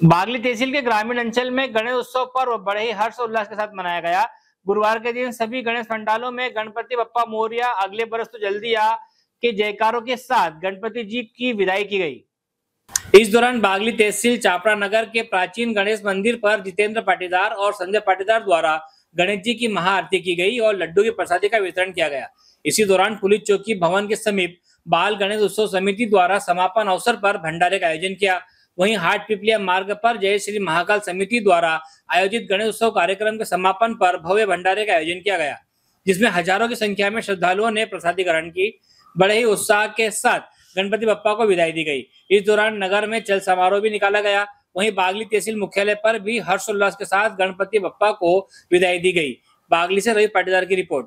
बागली तहसील के ग्रामीण अंचल में गणेश उत्सव पर्व बड़े ही हर्ष उल्लास के साथ मनाया गया। गुरुवार के दिन सभी गणेश पंडालों में गणपति बप्पा मोरिया, अगले बरस तो जल्दी आ, के जयकारों के साथ गणपति जी की विदाई की गई। इस दौरान बागली तहसील चापड़ा नगर के प्राचीन गणेश मंदिर पर जितेंद्र पाटीदार और संजय पाटीदार द्वारा गणेश जी की महाआरती की गई और लड्डू की प्रसादी का वितरण किया गया। इसी दौरान पुलिस चौकी भवन के समीप बाल गणेश उत्सव समिति द्वारा समापन अवसर पर भंडारे का आयोजन किया। वहीं हाट पिपलिया मार्ग पर जय श्री महाकाल समिति द्वारा आयोजित गणेश उत्सव कार्यक्रम के समापन पर भव्य भंडारे का आयोजन किया गया, जिसमें हज़ारों की संख्या में श्रद्धालुओं ने प्रसादी ग्रहण की। बड़े ही उत्साह के साथ गणपति बप्पा को विदाई दी गई। इस दौरान नगर में चल समारोह भी निकाला गया। वहीं बागली तहसील मुख्यालय पर भी हर्षोल्लास के साथ गणपति बप्पा को विदाई दी गई। बागली से रवि पाटीदार की रिपोर्ट।